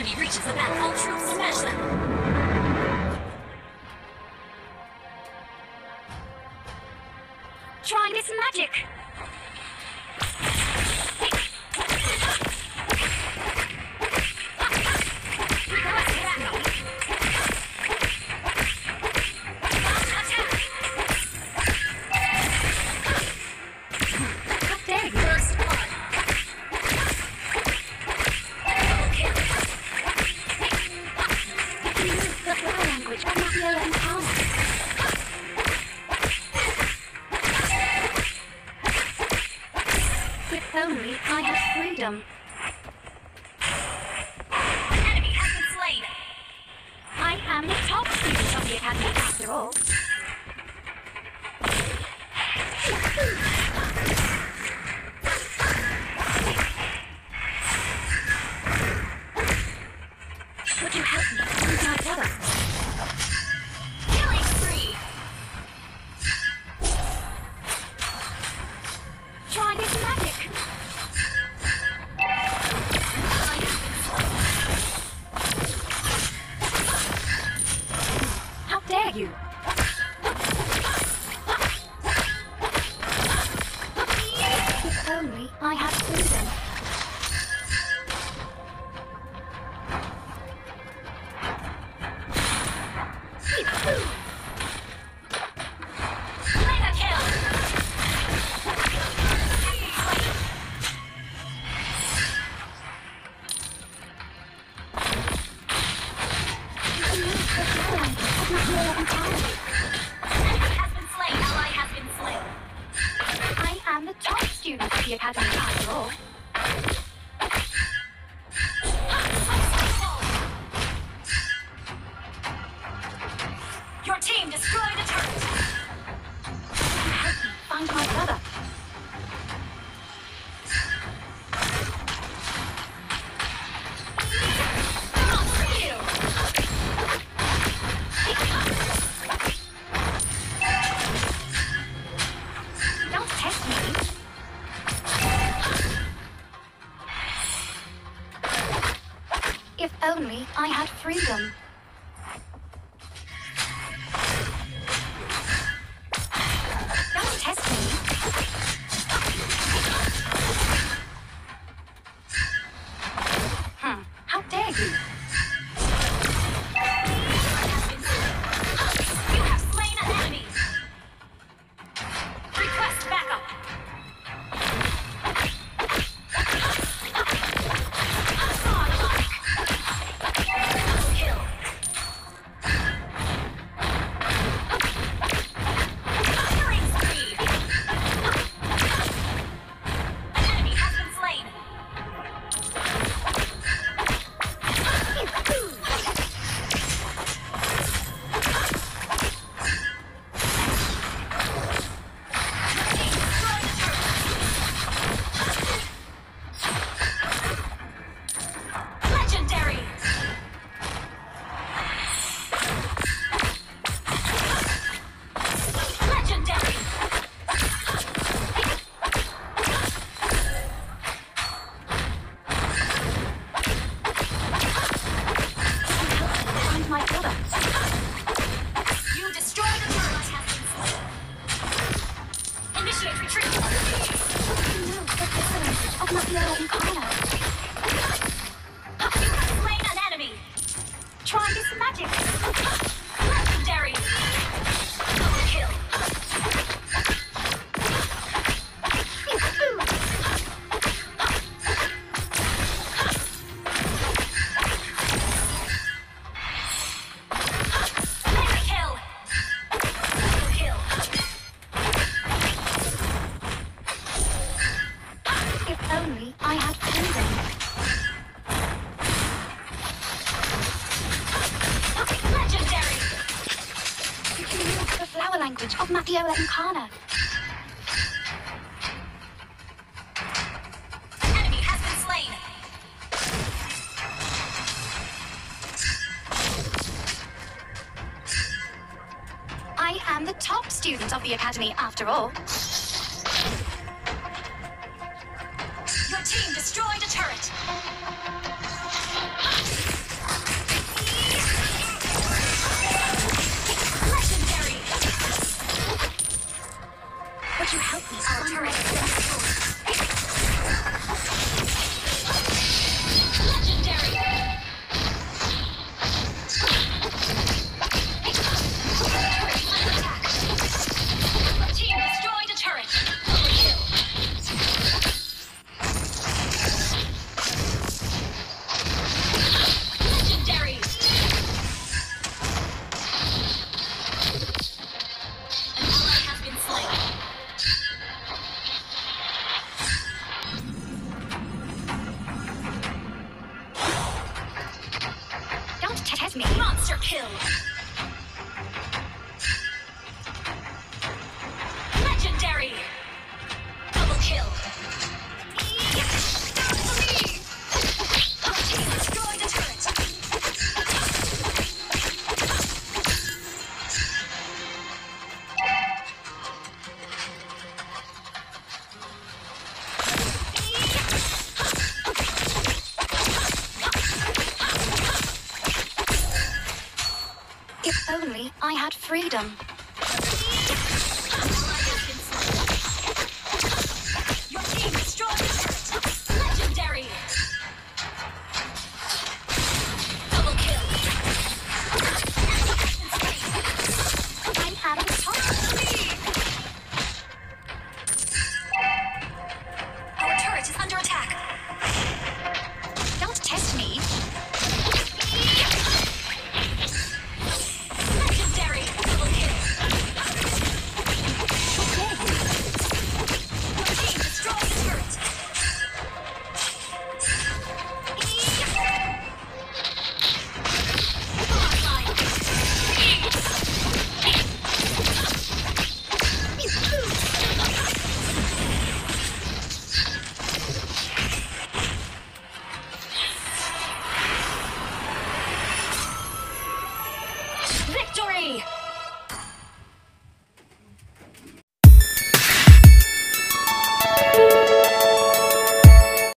enemy reaches the back, all troops smash them! Try this magic! help me. I am the top student of the Academy after all. If only I had freedom. Don't test me. Hmm, how dare you? trying to language of Mateo Encana. I am the top student of the Academy after all. Me. Monster kill. I had freedom.